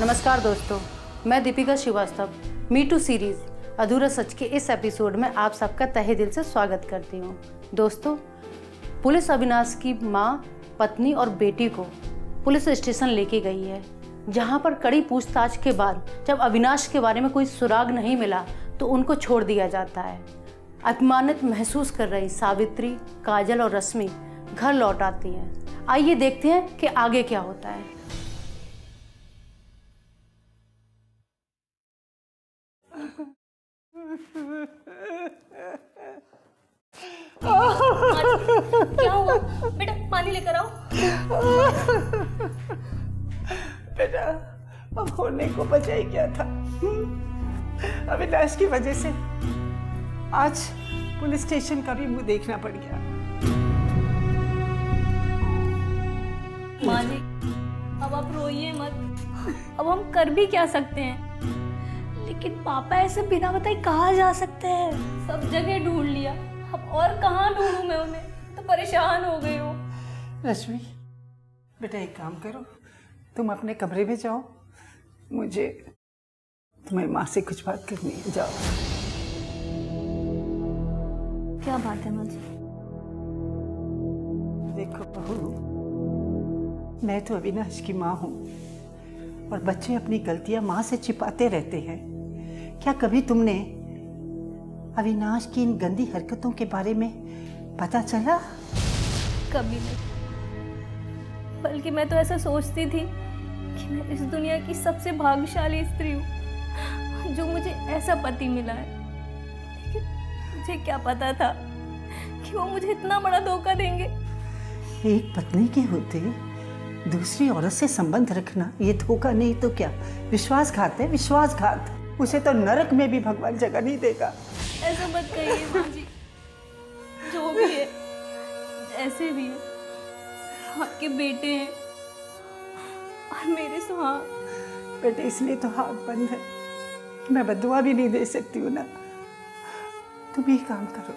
नमस्कार दोस्तों, मैं Deepika Shrivastava me too series अधूरा सच के इस एपिसोड में आप सबका तहे दिल से स्वागत करती हूँ। दोस्तों, पुलिस अविनाश की माँ, पत्नी और बेटी को पुलिस स्टेशन लेके गई है, जहाँ पर कड़ी पूछताछ के बाद जब अविनाश के बारे में कोई सुराग नहीं मिला तो उनको छोड़ दिया जाता है। अपमानित महसूस कर रही सावित्री, काजल और रश्मि घर लौट आती हैं। आइए देखते हैं कि आगे क्या होता है। क्या हुआ? बेटा पानी लेकर आओ। बेटा अब होने को बचा ही क्या था? अविनाश की वजह से आज पुलिस स्टेशन का भी मुँह देखना पड़ गया। रोइए मत। अब हम कर भी क्या सकते हैं? लेकिन पापा ऐसे बिना बताए कहाँ जा सकते हैं? सब जगह ढूंढ लिया। अब और कहाँ ढूंढूं मैं उन्हें? तो परेशान हो गई हूँ। रश्मि बेटा एक काम करो। तुम अपने कमरे में जाओ। मुझे तुम्हारी माँ से कुछ बात करनी है। जाओ। क्या बात है माँ जी? देखो बहू मैं तो अविनाश की माँ हूँ। और बच्चे अपनी गलतियाँ माँ से छिपाते रहते हैं। क्या कभी तुमने अविनाश की इन गंदी हरकतों के बारे में पता चला? कभी नहीं। बल्कि मैं तो ऐसा सोचती थी कि मैं इस दुनिया की सबसे भाग्यशाली स्त्री हूँ जो मुझे ऐसा पति मिला है। लेकिन मुझे क्या पता था कि वो मुझे इतना बड़ा धोखा देंगे। एक पत्नी के होते दूसरी औरत से संबंध रखना ये धोखा नहीं तो क्या? विश्वासघात है विश्वासघात। उसे तो नरक में भी भगवान जगह नहीं देगा। ऐसा मत कहिए माँ जी जो भी है जैसे भी है आपके बेटे हैं और मेरे सुहाग बेटे इसलिए तो हाथ बंद है। मैं बदुआ भी नहीं दे सकती हूँ ना। तुम ये काम करो।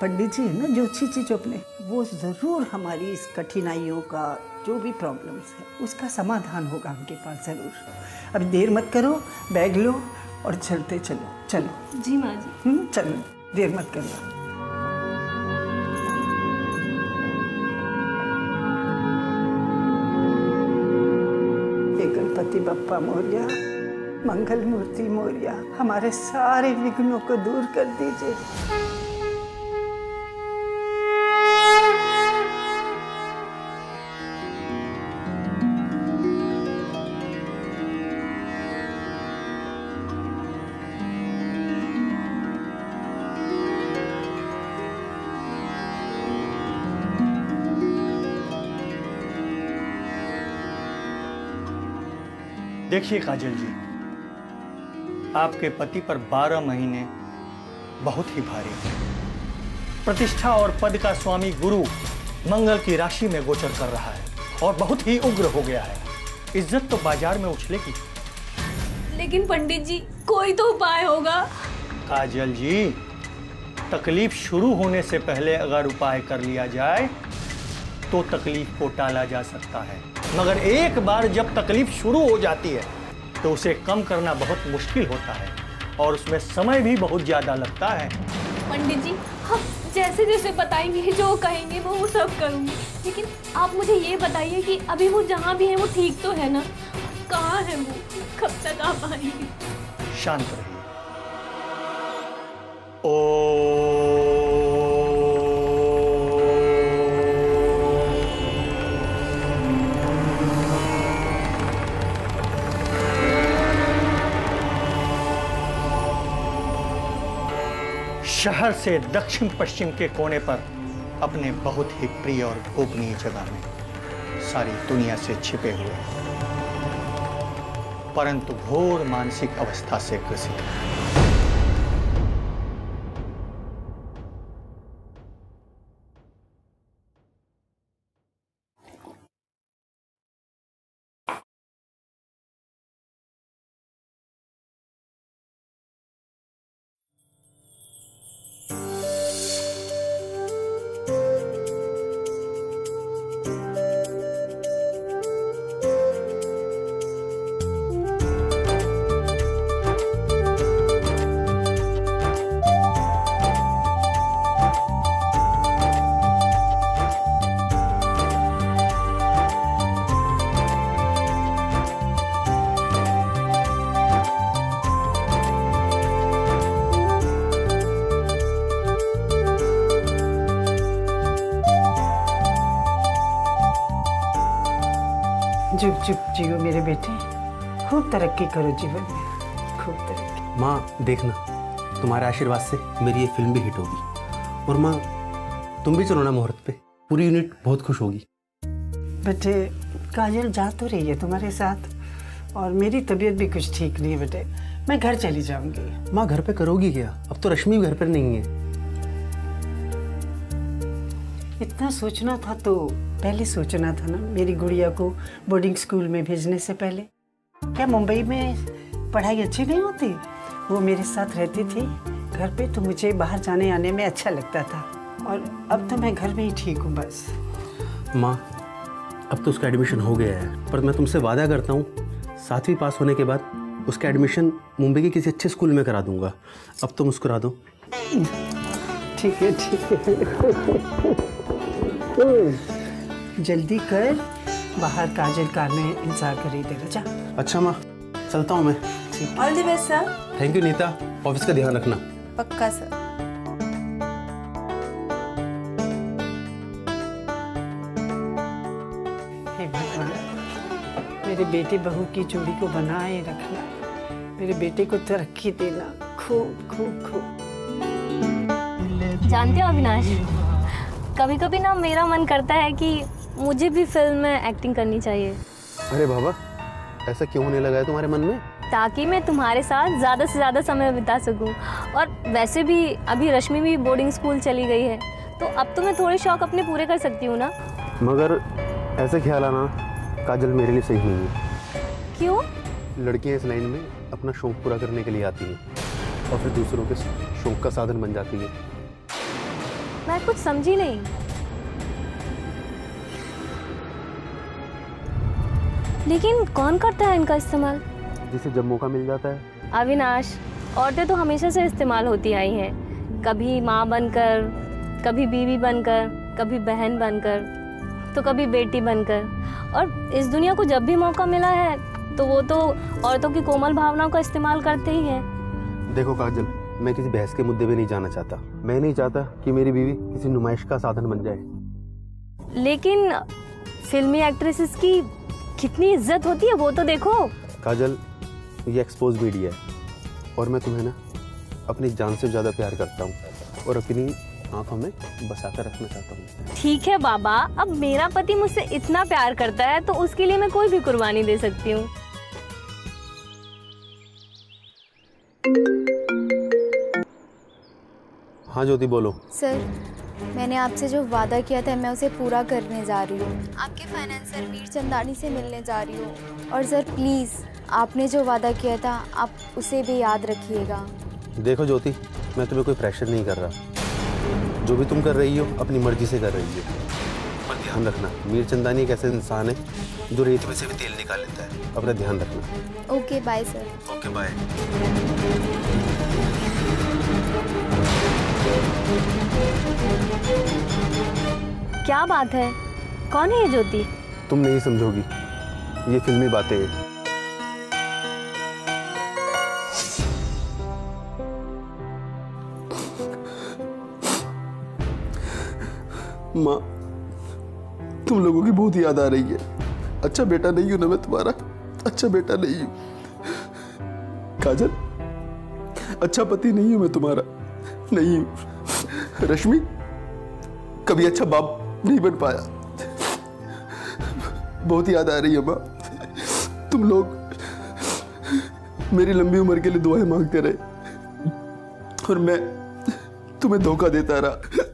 पंडित जी है ना जी जो अपने वो ज़रूर हमारी इस कठिनाइयों का जो भी प्रॉब्लम्स है उसका समाधान होगा उनके पास ज़रूर। अब देर मत करो बैग लो और चलते चलो। चलो। जी माँ जी। हम्म, चलो। देर मत करो। गणपति बप्पा मोरिया मंगल मूर्ति मोरिया हमारे सारे विघ्नों को दूर कर दीजिए। देखिए काजल जी आपके पति पर 12 महीने बहुत ही भारी प्रतिष्ठा और पद का स्वामी गुरु मंगल की राशि में गोचर कर रहा है और बहुत ही उग्र हो गया है। इज़्ज़त तो बाज़ार में उछलेगी। लेकिन पंडित जी कोई तो उपाय होगा। काजल जी तकलीफ़ शुरू होने से पहले अगर उपाय कर लिया जाए तो तकलीफ़ को टाला जा सकता है। मगर एक बार जब तकलीफ़ शुरू हो जाती है तो उसे कम करना बहुत मुश्किल होता है और उसमें समय भी बहुत ज़्यादा लगता है। पंडित जी हम जैसे जैसे बताएँगे जो कहेंगे वो वो सब करूँगी। लेकिन आप मुझे ये बताइए कि अभी वो जहाँ भी है वो ठीक तो है ना? कहाँ है वो? कब तक आप पाएँगे शांत रहिए। शहर से दक्षिण पश्चिम के कोने पर अपने बहुत ही प्रिय और गोपनीय जगह में सारी दुनिया से छिपे हुए परंतु घोर मानसिक अवस्था से ग्रसित जुग जुग जियो मेरे बेटे खूब तरक्की करो जीवन में। खूब तरक्की। माँ देखना तुम्हारे आशीर्वाद से मेरी ये फ़िल्म भी हिट होगी। और माँ तुम भी चलो ना मुहूर्त पे। पूरी यूनिट बहुत खुश होगी। बेटे काजल जा तो रही है तुम्हारे साथ। और मेरी तबीयत भी कुछ ठीक नहीं है बेटे। मैं घर चली जाऊँगी। माँ घर पे करोगी क्या? अब तो रश्मि घर पर नहीं है। इतना सोचना था तो पहले सोचना था ना मेरी गुड़िया को बोर्डिंग स्कूल में भेजने से पहले। क्या मुंबई में पढ़ाई अच्छी नहीं होती? वो मेरे साथ रहती थी घर पे तो मुझे बाहर जाने आने में अच्छा लगता था। और अब तो मैं घर में ही ठीक हूँ बस। माँ अब तो उसका एडमिशन हो गया है पर मैं तुमसे वादा करता हूँ सातवीं पास होने के बाद उसका एडमिशन मुंबई के किसी अच्छे स्कूल में करा दूँगा। अब तो मुस्कुरा दो। ठीक है ठीक है। जल्दी कर बाहर काजल कार में इंतज़ार करी देगा जा। अच्छा माँ चलता हूँ मैं। All the best sir thank you Neeta office का ध्यान रखना। पक्का सर हे भगवान मेरे बेटे बहू की जोड़ी को बनाए रखना मेरे बेटे को तरक्की देना खूब खूब खूब। जानते हो अविनाश? कभी कभी ना मेरा मन करता है कि मुझे भी फ़िल्म में एक्टिंग करनी चाहिए। अरे बाबा ऐसा क्यों होने लगा है तुम्हारे मन में? ताकि मैं तुम्हारे साथ ज़्यादा से ज़्यादा समय बिता सकूँ। और वैसे भी अभी रश्मि भी बोर्डिंग स्कूल चली गई है तो अब तो मैं थोड़े शौक अपने पूरे कर सकती हूँ ना? मगर ऐसे ख्याल आना काजल मेरे लिए सही नहीं है। क्यों? लड़कियाँ इस लाइन में अपना शौक पूरा करने के लिए आती हैं और फिर दूसरों के शौक का साधन बन जाती है। मैं कुछ समझी नहीं। लेकिन कौन करता है इनका इस्तेमाल? जिसे जब मौका मिल जाता है। अविनाश औरतें तो हमेशा से इस्तेमाल होती आई हैं। कभी माँ बनकर कभी बीवी बनकर कभी बहन बनकर तो कभी बेटी बनकर। और इस दुनिया को जब भी मौका मिला है तो वो तो औरतों की कोमल भावनाओं का इस्तेमाल करते ही हैं। देखो काजल मैं किसी बहस के मुद्दे पे नहीं जाना चाहता। मैं नहीं चाहता कि मेरी बीवी किसी नुमाइश का साधन बन जाए। लेकिन फिल्मी एक्ट्रेसेस की कितनी इज़्ज़त होती है वो तो देखो। काजल ये एक्सपोज मीडिया है और मैं तुम्हें ना अपनी जान से ज़्यादा प्यार करता हूँ और अपनी आँखों में बसा कर रखना चाहता हूँ। ठीक है बाबा अब मेरा पति मुझसे इतना प्यार करता है तो उसके लिए मैं कोई भी कुर्बानी दे सकती हूँ। हाँ ज्योति बोलो। सर मैंने आपसे जो वादा किया था मैं उसे पूरा करने जा रही हूँ। आपके फाइनेंसर वीर चंदानी से मिलने जा रही हूँ। और सर प्लीज़ आपने जो वादा किया था आप उसे भी याद रखिएगा। देखो ज्योति मैं तुम्हें कोई प्रेशर नहीं कर रहा। जो भी तुम कर रही हो अपनी मर्ज़ी से कर रही हो। पर ध्यान रखना मीर चंदानी एक ऐसा इंसान है जो रेत में से भी तेल निकाल लेता है। अपना ध्यान रखना। Okay bye sir okay bye क्या बात है? कौन है ये ज्योति? तुम नहीं समझोगी। ये फिल्मी बातें हैं। माँ, तुम लोगों की बहुत याद आ रही है। अच्छा बेटा नहीं हूँ ना मैं तुम्हारा। अच्छा बेटा नहीं हूँ। काजल अच्छा पति नहीं हूँ मैं तुम्हारा। नहीं, रश्मि, कभी अच्छा बाप नहीं बन पाया। बहुत याद आ रही है माँ। तुम लोग मेरी लंबी उम्र के लिए दुआएँ मांगते रहे। और मैं तुम्हें धोखा देता रहा।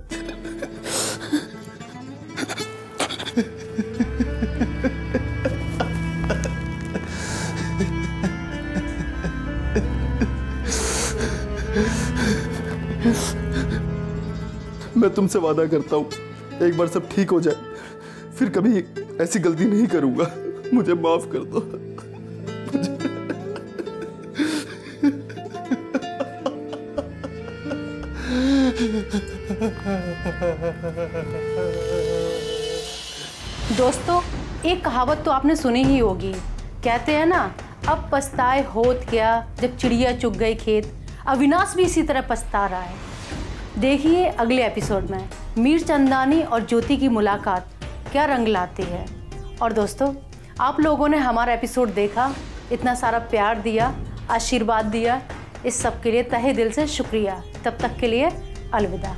मैं तुमसे वादा करता हूँ, एक बार सब ठीक हो जाए, फिर कभी ऐसी गलती नहीं करूँगा। मुझे माफ़ कर दो। दोस्तों, एक कहावत तो आपने सुनी ही होगी। कहते हैं ना, अब पछताए होत क्या जब चिड़िया चुग गई खेत। अविनाश भी इसी तरह पछता रहा है। देखिए अगले एपिसोड में मीर चंदानी और ज्योति की मुलाकात क्या रंग लाती है। और दोस्तों, आप लोगों ने हमारा एपिसोड देखा, इतना सारा प्यार दिया, आशीर्वाद दिया, इस सब के लिए तहे दिल से शुक्रिया। तब तक के लिए अलविदा।